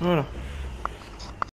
Voilà.